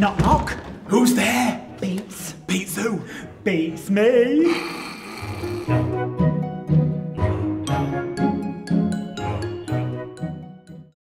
Knock knock. Who's there? Beats. Beats who? Beats me.